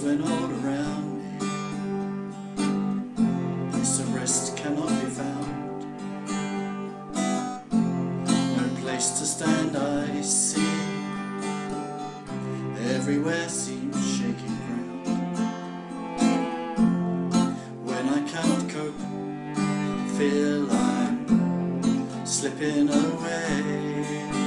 when all around me place of rest cannot be found. No place to stand, I see. Everywhere seems shaking ground. When I cannot cope, feel I'm slipping away.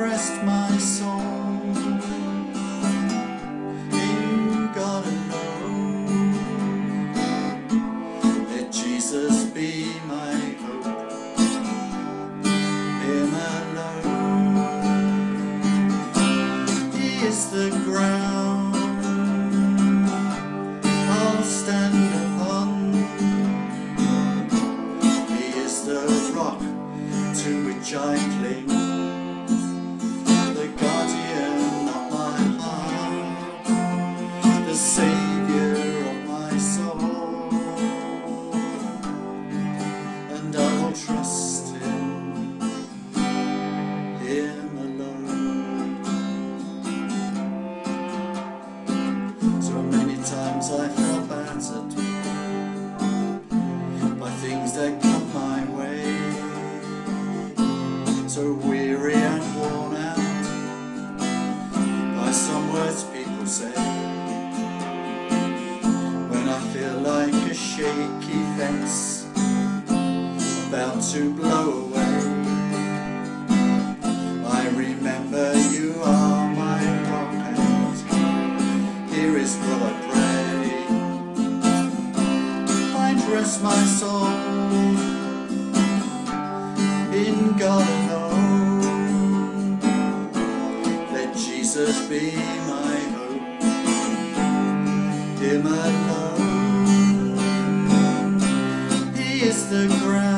Rest, things that come my way. So weary and worn out by some words people say. When I feel like a shaky fence about to blow away. I remember you are my rock and here is what I rest my soul in God alone. Let Jesus be my hope, Him alone. He is the ground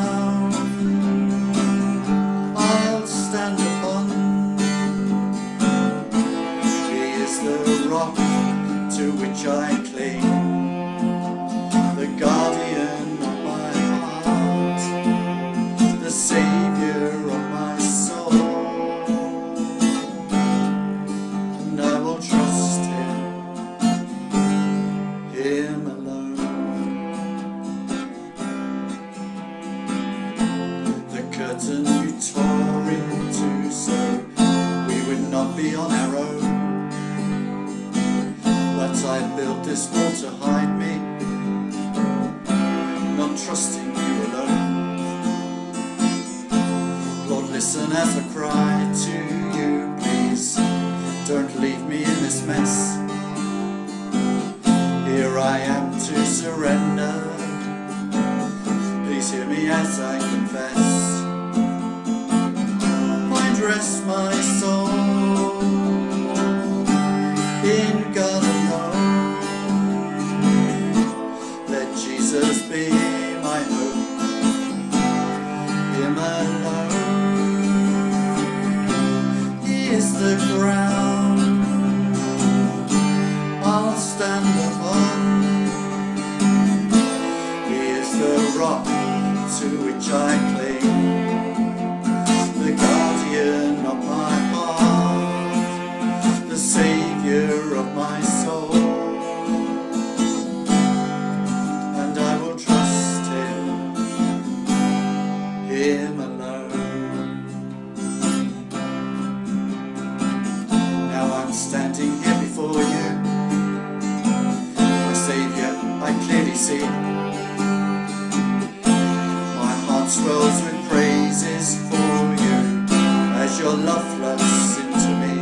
not be on our own. But I built this wall to hide me, not trusting you alone. Lord, listen as I cry to you, please. Don't leave me in this mess. Here I am to surrender. Please hear me as I confess. Find rest, my soul, the ground I'll stand upon. The rock to which I cling, the guardian of my heart, the savior of my soul. And I will trust him, him My heart swells with praises for you as your love floods into me.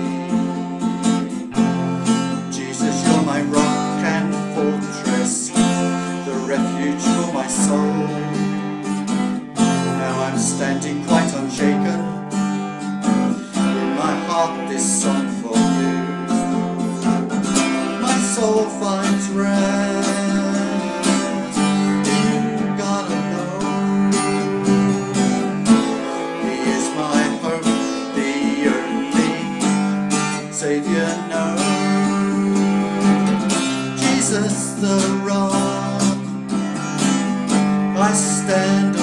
Jesus, you're my rock and fortress, the refuge for my soul. Now I'm standing quite unshaken, in my heart this song the rock, I stand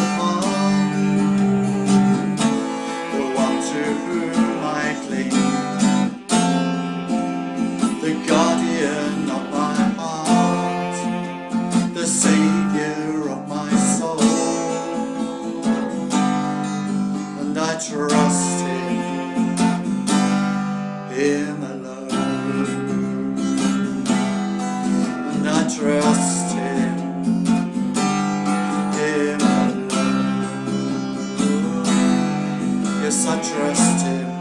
trust him.